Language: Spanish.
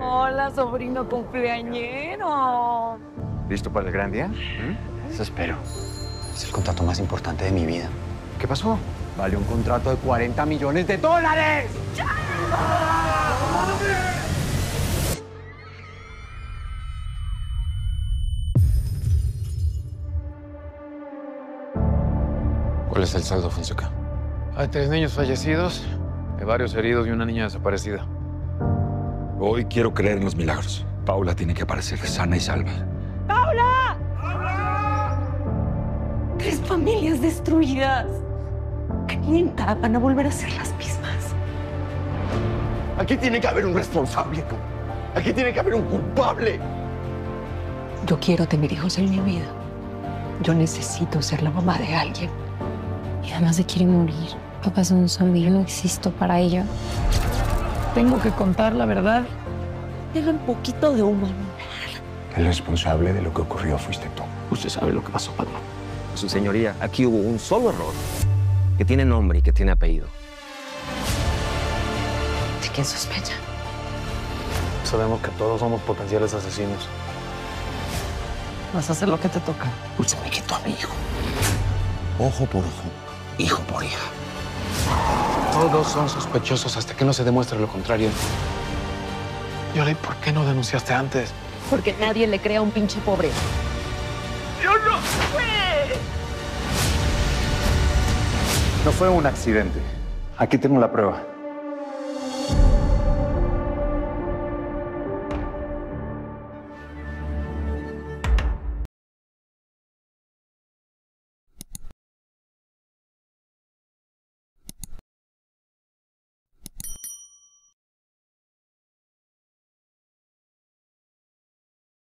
Hola, sobrino cumpleañero. ¿Listo para el gran día? Eso espero. Es el contrato más importante de mi vida. ¿Qué pasó? Vale un contrato de 40 millones de dólares. ¿Cuál es el saldo, Fonseca? Hay tres niños fallecidos, hay varios heridos y una niña desaparecida. Hoy quiero creer en los milagros. Paula tiene que aparecer sana y salva. Tres familias destruidas. Que nunca van a volver a ser las mismas. Aquí tiene que haber un responsable. tú. Aquí tiene que haber un culpable. Yo quiero tener hijos en mi vida. Yo necesito ser la mamá de alguien. Y además se quiere morir. Papá es un zombie, yo no existo para ella. Tengo que contar la verdad. Tenga un poquito de humanidad. El responsable de lo que ocurrió fuiste tú. Usted sabe lo que pasó, patrón. Su señoría, aquí hubo un solo error, que tiene nombre y que tiene apellido. ¿De quién sospecha? Sabemos que todos somos potenciales asesinos. Vas a hacer lo que te toca. Usted me quitó a mi hijo. Ojo por ojo, hijo por hija. Todos son sospechosos hasta que no se demuestre lo contrario. Yoli, ¿por qué no denunciaste antes? Porque nadie le crea a un pinche pobre. No fue un accidente. Aquí tengo la prueba.